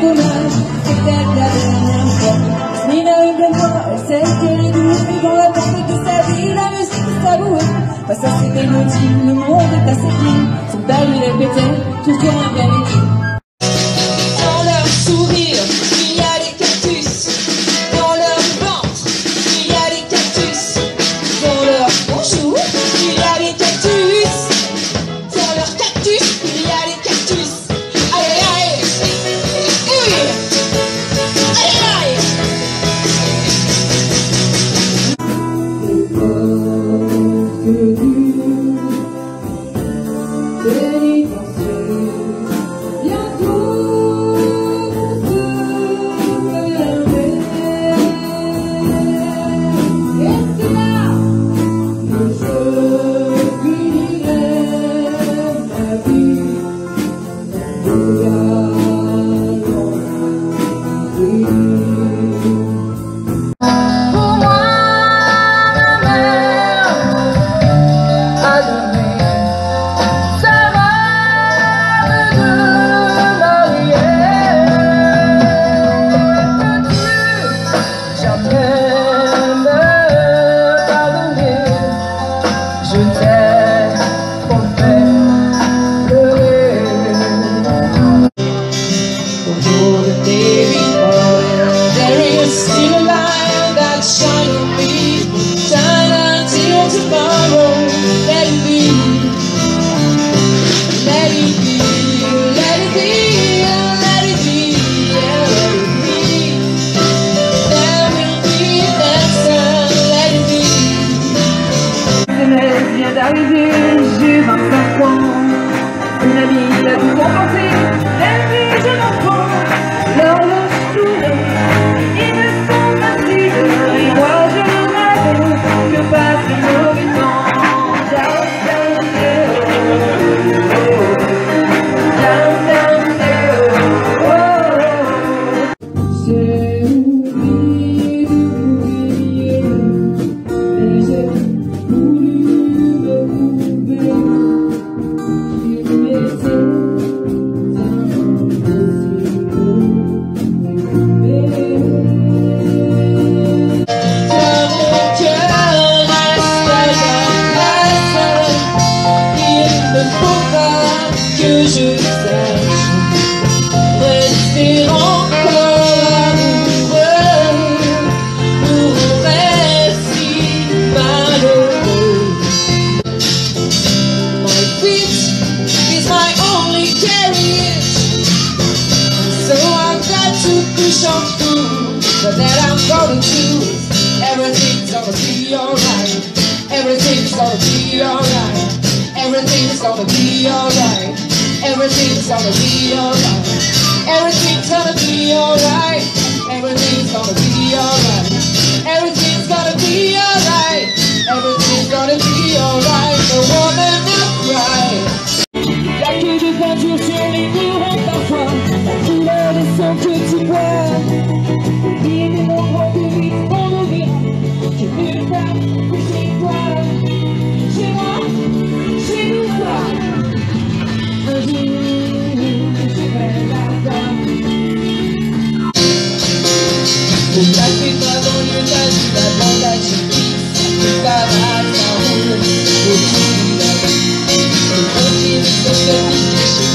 dommage, c'est peut-être la dernière fois. Nina une fois, elle sait qu'elle est douée, mais dans la porte de sa vie, la musique est avouée. Face à ses mélodies, le monde est assez clean. Son père lui répétait, toujours un bien Although the day before there is still a light that shines on me. Tomorrow. Let it be. Let it be. Let it be. Let it be. Yeah, let it be. There will be that sun. Let it be. D'arriver, j'ai 25 ans. Une amie l'a tout compensé, Everything's gonna be alright. Everything's gonna be alright. Everything's gonna be alright. Everything's gonna be alright. Everything's gonna be alright. Everything's gonna be alright. Everything's gonna be alright. The woman will cry. Y'a que des peintures sur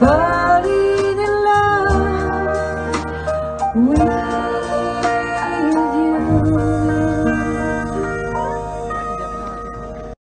falling